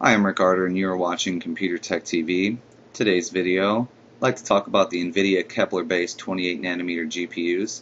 I am Rick Arter and you are watching Computer Tech TV. Today's video, I'd like to talk about the NVIDIA Kepler-based 28nm GPUs.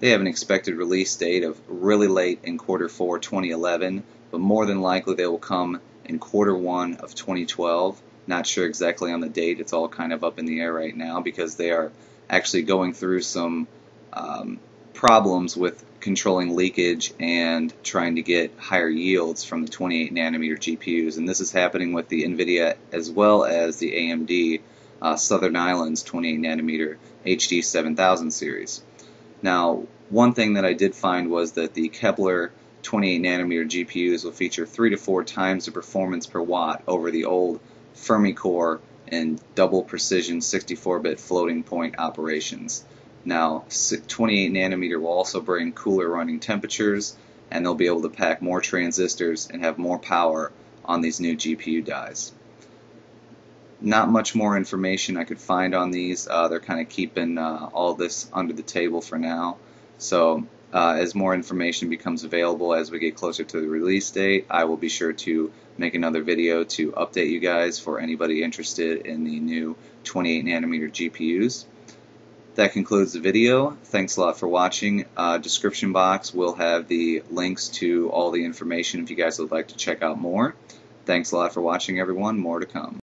They have an expected release date of really late in quarter 4 2011, but more than likely they will come in quarter 1 of 2012. Not sure exactly on the date, it's all kind of up in the air right now because they are actually going through some um, problems with controlling leakage and trying to get higher yields from the 28 nanometer GPUs. And this is happening with the NVIDIA as well as the AMD uh, Southern Islands 28 nanometer HD 7000 series. Now, one thing that I did find was that the Kepler 28 nanometer GPUs will feature three to four times the performance per watt over the old Fermi core and double precision 64 bit floating point operations. Now, 28 nanometer will also bring cooler running temperatures, and they'll be able to pack more transistors and have more power on these new GPU dies. Not much more information I could find on these. Uh, they're kind of keeping uh, all this under the table for now. So, uh, as more information becomes available as we get closer to the release date, I will be sure to make another video to update you guys for anybody interested in the new 28 nanometer GPUs. That concludes the video. Thanks a lot for watching. Uh, description box will have the links to all the information if you guys would like to check out more. Thanks a lot for watching, everyone. More to come.